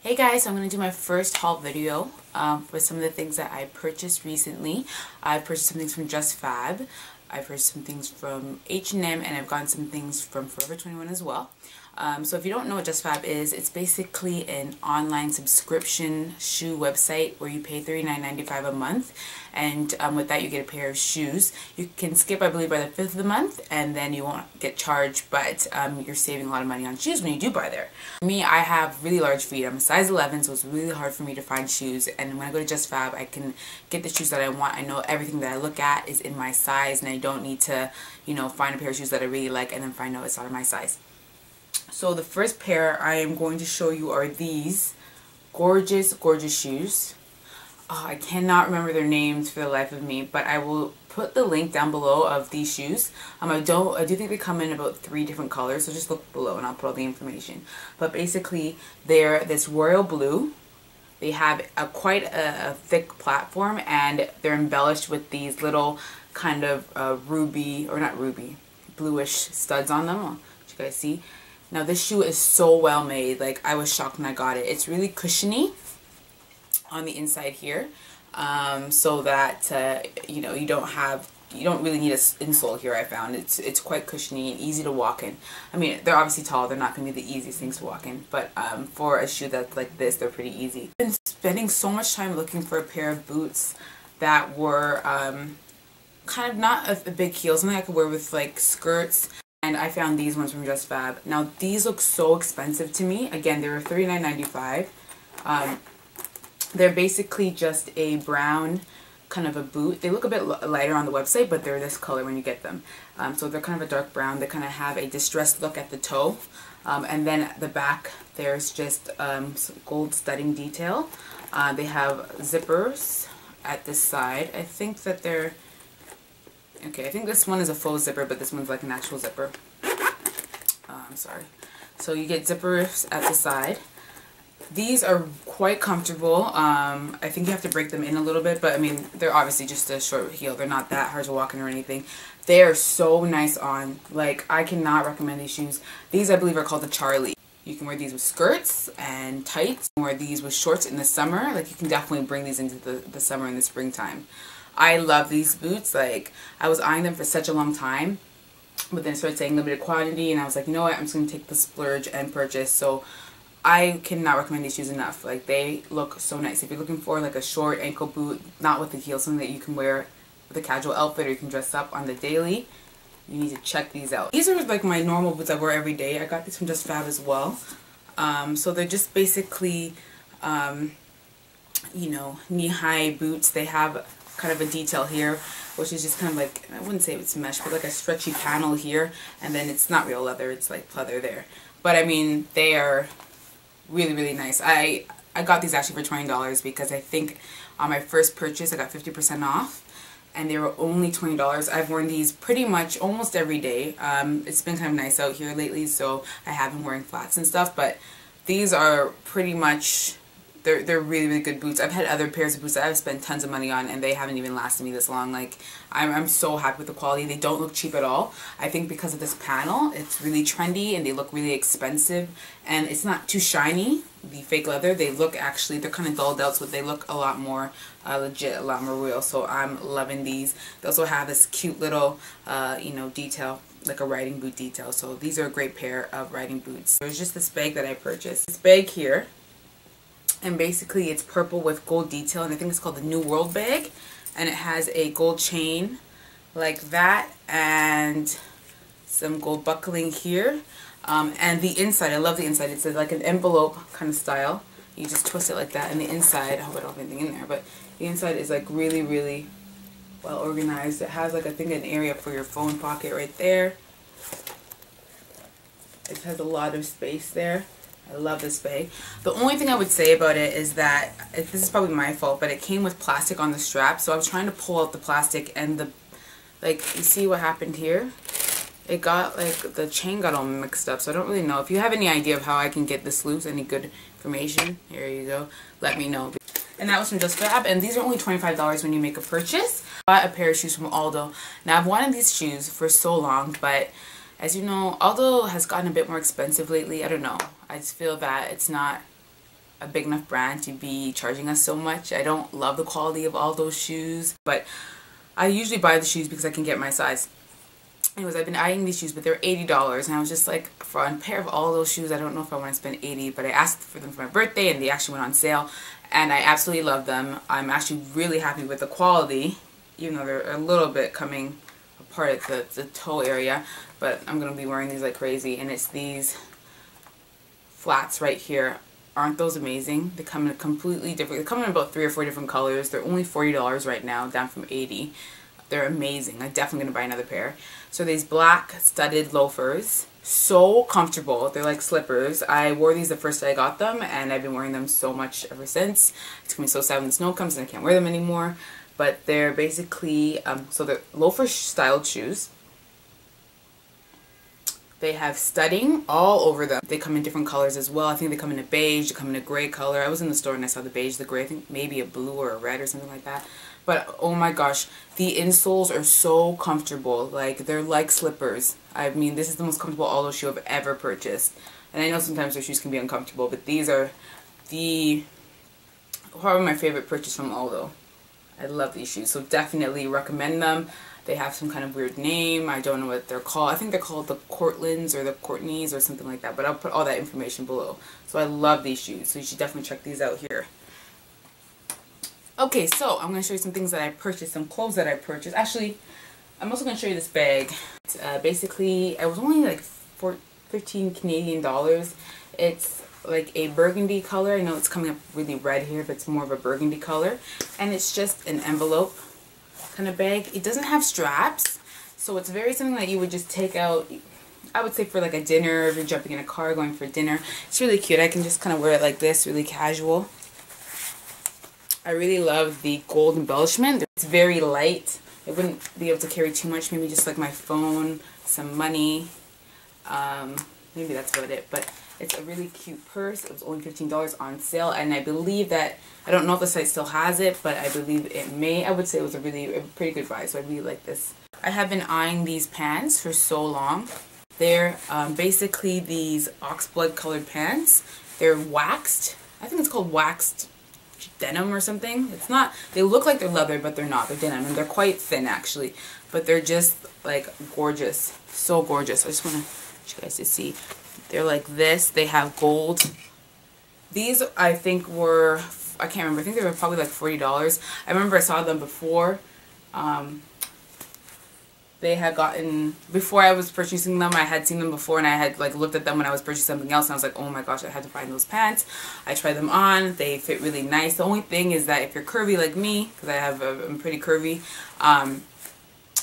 Hey guys, I'm going to do my first haul video um, for some of the things that I purchased recently. I purchased some things from Just Fab. I purchased some things from H&M and I've gotten some things from Forever 21 as well. Um, so if you don't know what Just Fab is, it's basically an online subscription shoe website where you pay $39.95 a month and um, with that you get a pair of shoes. You can skip I believe by the 5th of the month and then you won't get charged but um, you're saving a lot of money on shoes when you do buy there. For me, I have really large feet. I'm a size 11 so it's really hard for me to find shoes and when I go to Just Fab I can get the shoes that I want. I know everything that I look at is in my size and I don't need to you know find a pair of shoes that I really like and then find out it's not in my size. So the first pair I am going to show you are these gorgeous, gorgeous shoes. Oh, I cannot remember their names for the life of me, but I will put the link down below of these shoes. Um, I don't, I do think they come in about three different colors, so just look below and I'll put all the information. But basically, they're this royal blue. They have a quite a, a thick platform, and they're embellished with these little kind of uh, ruby or not ruby, bluish studs on them. What you guys see? Now this shoe is so well made. Like I was shocked when I got it. It's really cushiony on the inside here. Um, so that, uh, you know, you don't have, you don't really need an insole here I found. It's it's quite cushiony and easy to walk in. I mean, they're obviously tall. They're not going to be the easiest things to walk in. But um, for a shoe that's like this, they're pretty easy. I've been spending so much time looking for a pair of boots that were um, kind of not a, a big heel. Something I could wear with like skirts and I found these ones from Just Fab. Now these look so expensive to me. Again, they were $39.95. Um, they're basically just a brown kind of a boot. They look a bit lighter on the website, but they're this color when you get them. Um, so they're kind of a dark brown. They kind of have a distressed look at the toe. Um, and then at the back, there's just um, gold studding detail. Uh, they have zippers at this side. I think that they're Okay, I think this one is a faux zipper, but this one's like an actual zipper. Uh, I'm sorry. So you get zippers at the side. These are quite comfortable. Um, I think you have to break them in a little bit, but I mean, they're obviously just a short heel. They're not that hard to walk in or anything. They are so nice on. Like, I cannot recommend these shoes. These, I believe, are called the Charly. You can wear these with skirts and tights. Wear these with shorts in the summer. Like, you can definitely bring these into the, the summer and the springtime. I love these boots. Like, I was eyeing them for such a long time. But then it started saying limited quantity. And I was like, you know what? I'm just going to take the splurge and purchase. So, I cannot recommend these shoes enough. Like, they look so nice. If you're looking for, like, a short ankle boot, not with the heel, something that you can wear with a casual outfit or you can dress up on the daily, you need to check these out. These are, like, my normal boots I wear every day. I got these from Just Fab as well. Um, so, they're just basically... Um, you know, knee-high boots. They have kind of a detail here, which is just kind of like, I wouldn't say it's mesh, but like a stretchy panel here, and then it's not real leather, it's like pleather there. But I mean, they are really, really nice. I, I got these actually for $20 because I think on my first purchase I got 50% off and they were only $20. I've worn these pretty much almost every day. Um, it's been kind of nice out here lately, so I have been wearing flats and stuff, but these are pretty much they're they're really really good boots. I've had other pairs of boots that I've spent tons of money on and they haven't even lasted me this long. Like I'm I'm so happy with the quality. They don't look cheap at all. I think because of this panel, it's really trendy and they look really expensive and it's not too shiny. The fake leather, they look actually they're kind of dulled out, so they look a lot more uh, legit, a lot more real. So I'm loving these. They also have this cute little uh, you know detail like a riding boot detail. So these are a great pair of riding boots. There's just this bag that I purchased. This bag here and basically it's purple with gold detail and I think it's called the New World bag and it has a gold chain like that and some gold buckling here um, and the inside, I love the inside, it's like an envelope kind of style. You just twist it like that and the inside, I hope I don't have anything in there but the inside is like really really well organized. It has like I think an area for your phone pocket right there. It has a lot of space there I love this bag. The only thing I would say about it is that, this is probably my fault, but it came with plastic on the strap. So I was trying to pull out the plastic and the, like, you see what happened here? It got, like, the chain got all mixed up. So I don't really know. If you have any idea of how I can get this loose, any good information, here you go, let me know. And that was from Just Fab. And these are only $25 when you make a purchase. I bought a pair of shoes from Aldo. Now I've wanted these shoes for so long, but as you know, Aldo has gotten a bit more expensive lately. I don't know. I just feel that it's not a big enough brand to be charging us so much. I don't love the quality of Aldo shoes, but I usually buy the shoes because I can get my size. Anyways, I've been eyeing these shoes, but they're $80, and I was just like, for a pair of Aldo shoes, I don't know if I want to spend 80 but I asked for them for my birthday, and they actually went on sale, and I absolutely love them. I'm actually really happy with the quality, even though they're a little bit coming apart at the, the toe area, but I'm going to be wearing these like crazy, and it's these flats right here. Aren't those amazing? They come in a completely different, they come in about three or four different colors. They're only $40 right now, down from 80 They're amazing. I'm definitely going to buy another pair. So these black studded loafers, so comfortable. They're like slippers. I wore these the first day I got them and I've been wearing them so much ever since. It's going to be so sad when the snow comes and I can't wear them anymore. But they're basically, um, so they're loafer styled shoes. They have studding all over them. They come in different colors as well. I think they come in a beige, they come in a gray color. I was in the store and I saw the beige, the gray, I think maybe a blue or a red or something like that. But oh my gosh, the insoles are so comfortable. Like they're like slippers. I mean, this is the most comfortable Aldo shoe I've ever purchased. And I know sometimes their shoes can be uncomfortable, but these are the probably my favorite purchase from Aldo. I love these shoes, so definitely recommend them. They have some kind of weird name. I don't know what they're called. I think they're called the Cortlands or the Courtneys or something like that, but I'll put all that information below. So I love these shoes, so you should definitely check these out here. Okay, so I'm going to show you some things that I purchased, some clothes that I purchased. Actually, I'm also going to show you this bag. Uh, basically, it was only like 15 Canadian dollars. It's like a burgundy color. I know it's coming up really red here, but it's more of a burgundy color. And it's just an envelope kind of bag. It doesn't have straps, so it's very something that you would just take out, I would say for like a dinner, if you're jumping in a car going for dinner. It's really cute. I can just kind of wear it like this, really casual. I really love the gold embellishment. It's very light. I wouldn't be able to carry too much. Maybe just like my phone, some money. Um, maybe that's about it. But it's a really cute purse. It was only $15 on sale. And I believe that, I don't know if the site still has it, but I believe it may. I would say it was a really, a pretty good buy. So I really like this. I have been eyeing these pants for so long. They're um, basically these oxblood colored pants. They're waxed. I think it's called waxed denim or something. It's not, they look like they're leather, but they're not. They're denim, and they're quite thin, actually. But they're just, like, gorgeous. So gorgeous. I just want to you guys to see. They're like this. They have gold. These, I think, were, I can't remember. I think they were probably like $40. I remember I saw them before. Um, they had gotten before I was purchasing them I had seen them before and I had like looked at them when I was purchasing something else and I was like oh my gosh I had to find those pants I tried them on they fit really nice the only thing is that if you're curvy like me because I have a, I'm pretty curvy um,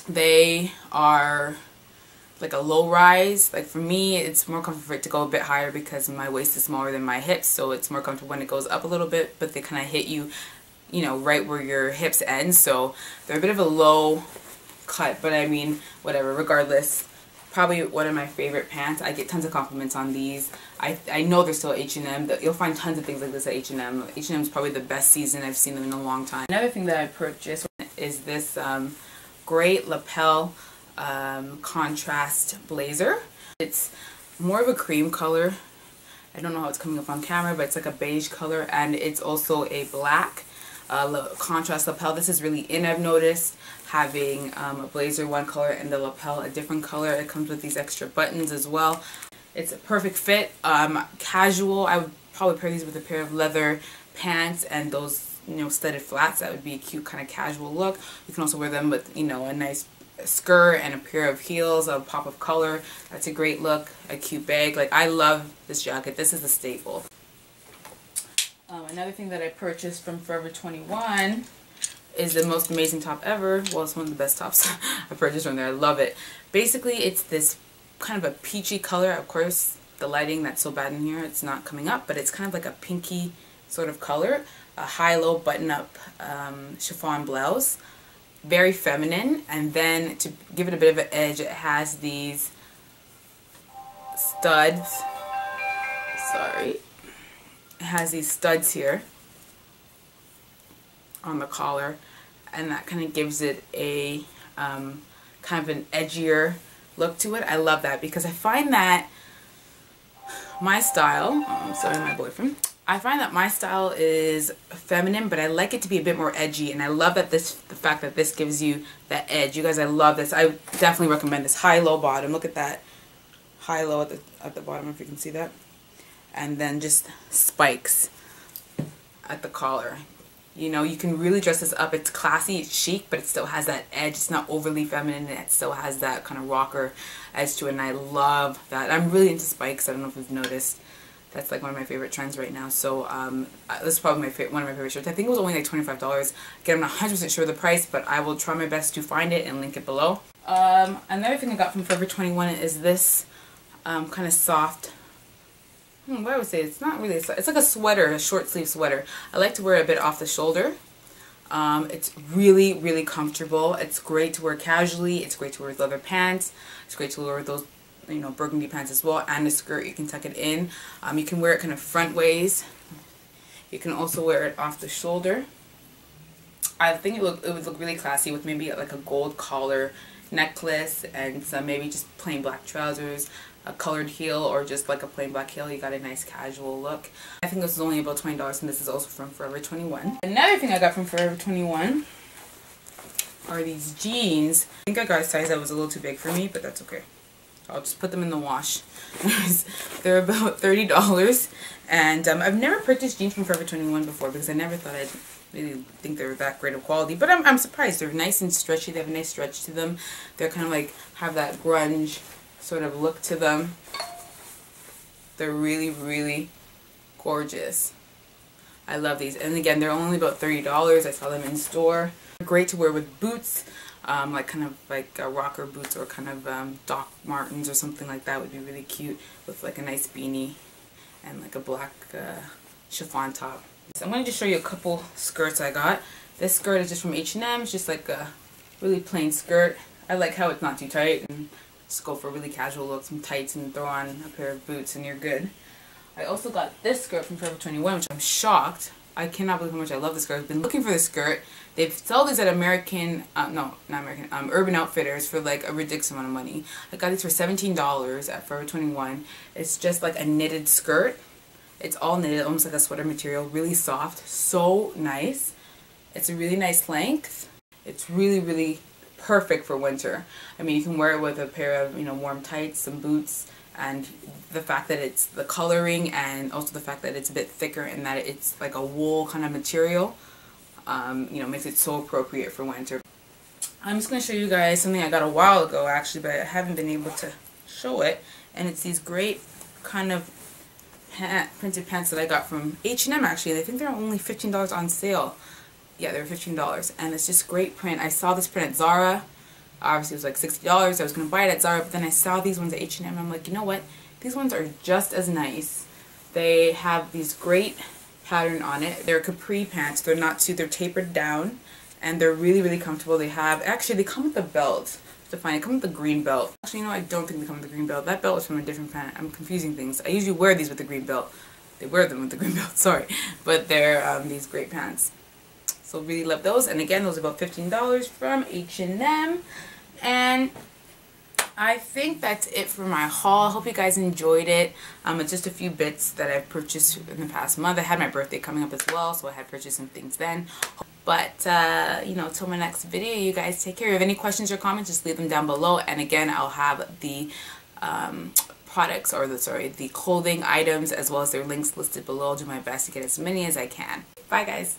they are like a low rise like for me it's more comfortable for it to go a bit higher because my waist is smaller than my hips so it's more comfortable when it goes up a little bit but they kind of hit you you know right where your hips end so they're a bit of a low cut but I mean whatever regardless. Probably one of my favorite pants. I get tons of compliments on these. I, I know they're still H&M you'll find tons of things like this at H&M H&M is probably the best season I've seen them in a long time. Another thing that I purchased is this um, great lapel um, contrast blazer it's more of a cream color I don't know how it's coming up on camera but it's like a beige color and it's also a black uh, contrast lapel. This is really in, I've noticed, having um, a blazer one color and the lapel a different color. It comes with these extra buttons as well. It's a perfect fit. Um, casual, I would probably pair these with a pair of leather pants and those you know studded flats. That would be a cute kind of casual look. You can also wear them with you know a nice skirt and a pair of heels, a pop of color. That's a great look. A cute bag. Like I love this jacket. This is a staple. Um, another thing that I purchased from Forever 21 is the most amazing top ever. Well, it's one of the best tops I purchased from there. I love it. Basically, it's this kind of a peachy color. Of course, the lighting that's so bad in here, it's not coming up, but it's kind of like a pinky sort of color. A high-low button-up um, chiffon blouse. Very feminine. And then to give it a bit of an edge, it has these studs. Sorry it has these studs here on the collar and that kind of gives it a um, kind of an edgier look to it. I love that because I find that my style, oh, I'm sorry my boyfriend, I find that my style is feminine, but I like it to be a bit more edgy, and I love that this, the fact that this gives you that edge. You guys, I love this. I definitely recommend this high-low bottom. Look at that high-low at the at the bottom, if you can see that, and then just spikes at the collar. You know, you can really dress this up. It's classy, it's chic, but it still has that edge. It's not overly feminine. It still has that kind of rocker edge to it, and I love that. I'm really into spikes. I don't know if you've noticed. That's like one of my favorite trends right now. So um, uh, this is probably my one of my favorite shirts. I think it was only like $25. Again, I'm not 100% sure of the price, but I will try my best to find it and link it below. Um, another thing I got from Forever 21 is this um, kind of soft hmm, what I would say it's not really it's like a sweater a short sleeve sweater I like to wear a bit off the shoulder um, it's really really comfortable it's great to wear casually it's great to wear with leather pants it's great to wear with those you know burgundy pants as well and a skirt you can tuck it in. Um, you can wear it kind of front ways. You can also wear it off the shoulder. I think it, it would look really classy with maybe like a gold collar necklace and some maybe just plain black trousers a colored heel or just like a plain black heel. You got a nice casual look. I think this is only about $20 and this is also from Forever 21 another thing I got from Forever 21 are these jeans. I think I got a size that was a little too big for me but that's okay I'll just put them in the wash they're about $30 and um, I've never purchased jeans from Forever 21 before because I never thought I'd really think they were that great of quality. But I'm, I'm surprised. They're nice and stretchy. They have a nice stretch to them. They're kind of like, have that grunge sort of look to them. They're really, really gorgeous. I love these. And again, they're only about $30. I saw them in store. Great to wear with boots. Um, like kind of like uh, rocker boots or kind of um, Doc Martens or something like that would be really cute with like a nice beanie and like a black uh, chiffon top. So I'm going to just show you a couple skirts I got. This skirt is just from H&M. It's just like a really plain skirt. I like how it's not too tight and just go for a really casual look, some tights and throw on a pair of boots and you're good. I also got this skirt from Forever 21 which I'm shocked. I cannot believe how much I love this skirt. I've been looking for this skirt. They've sold these at American, uh, no, not American, um, Urban Outfitters for like a ridiculous amount of money. I got these for $17 at Forever 21. It's just like a knitted skirt it's all knitted, almost like a sweater material, really soft, so nice. It's a really nice length. It's really, really perfect for winter. I mean, you can wear it with a pair of, you know, warm tights, some boots, and the fact that it's the coloring and also the fact that it's a bit thicker and that it's like a wool kind of material, um, you know, makes it so appropriate for winter. I'm just going to show you guys something I got a while ago actually, but I haven't been able to show it. And it's these great kind of printed pants that I got from H&M actually. I think they're only $15 on sale. Yeah, they're $15 and it's just great print. I saw this print at Zara. Obviously it was like $60. I was going to buy it at Zara, but then I saw these ones at H&M. I'm like, you know what? These ones are just as nice. They have these great pattern on it. They're capri pants. They're not too, they're tapered down and they're really, really comfortable. They have, actually they come with a belt to find. It comes with a green belt. Actually, you know, I don't think they come with a green belt. That belt is from a different planet. I'm confusing things. I usually wear these with the green belt. They wear them with the green belt, sorry. But they're um, these great pants. So really love those. And again, those are about $15 from H&M. And I think that's it for my haul. I hope you guys enjoyed it. Um, it's just a few bits that I've purchased in the past month. I had my birthday coming up as well, so I had purchased some things then. But, uh, you know, till my next video, you guys take care. If you have any questions or comments, just leave them down below. And again, I'll have the um, products or the, sorry, the clothing items as well as their links listed below. I'll do my best to get as many as I can. Bye, guys.